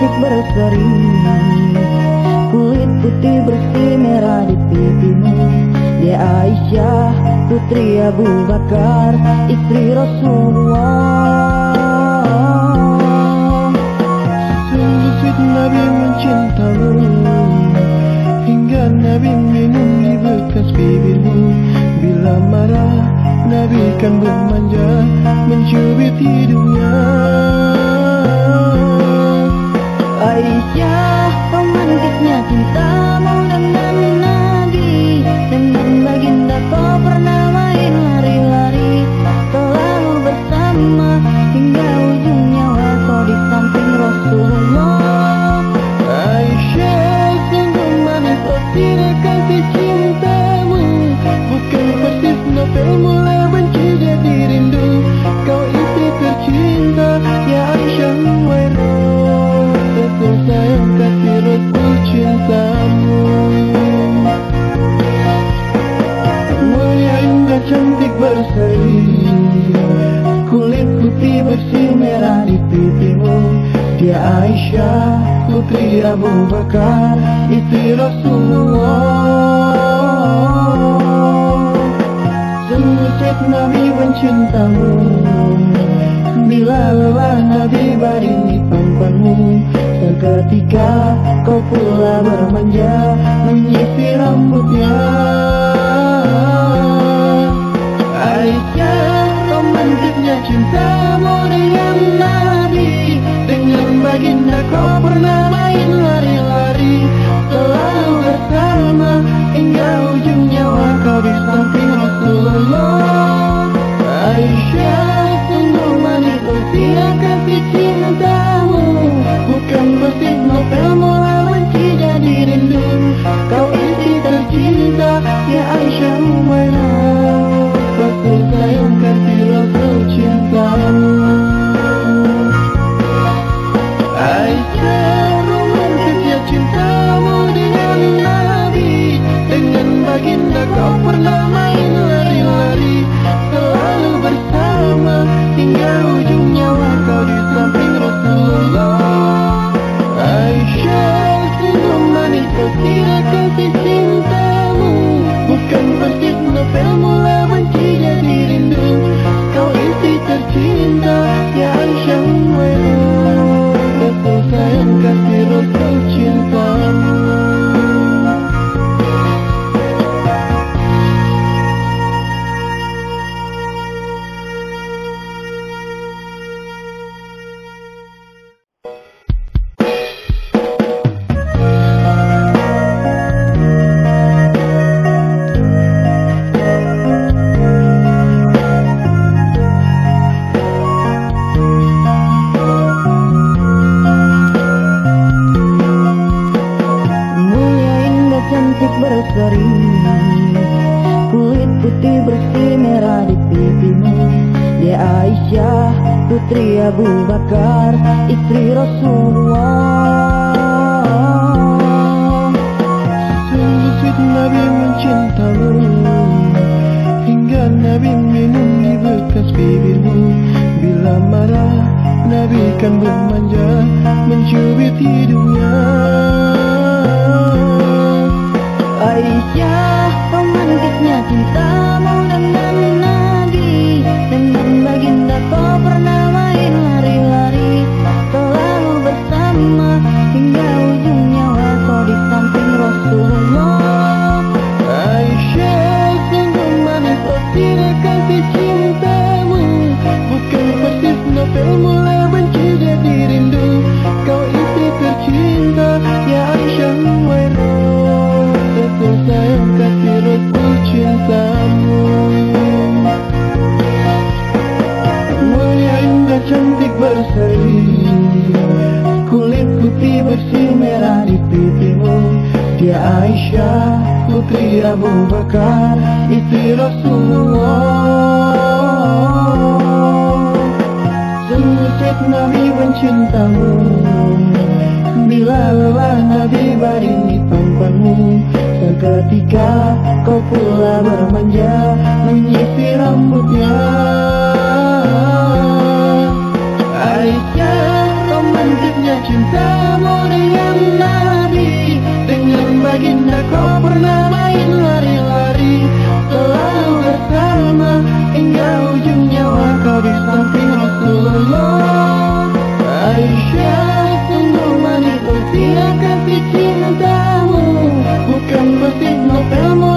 cantik berseri Kulit putih bersih merah di pipimu. Dia Aisyah, putri Abu Bakar Istri Rasulullah. Sungguh Sejak Nabi mencintamu. Hingga Nabi minum di bekas bibirmu. Bila marah Nabi kan bermanja Mencubit hidungnya. Aisyah romantisnya cintamu dengan cantik berseri. Kulit putih bersih merah di pipimu. Dia Aisyah putri Abu Bakar Istri Rasulullah. Set Nabi mencintamu. Bila lelah Nabi baringi pampanmu Seketika kau pula bermanja Menyisir rambutnya Aisyah romantisnya cintamu dengan Nabi Dengan baginda kau pernah main lari-lari. Selalu bersama hingga ujung nyawa kau di samping Rasulullah Aisyah little you bersih merah di pipimu Dia Aisyah putri Abu Bakar Istri Rasulullah. Sungguh Nabi mencintamu. Hingga Nabi minum di bekas bibirmu. Bila marah Nabi kan bermanja Mencubit hidungnya. Aisyah romantisnya cintamu dengan Nabi Dengan baginda kau pernah Kulit putih bersih merah di pipimu. Dia Aisyah putri Abu Bakar Istri Rasulullah. Set Nabi mencintamu. Bila lelah Nabi baringi pampanmu Seketika kau pula bermanja Menyisir rambutnya baginda kau pernah main lari-lari. Selalu bersama hingga ujung nyawa kau di samping Rasulullah Aisyah sungguh manis usia kasih cintamu. Bukan bersih novel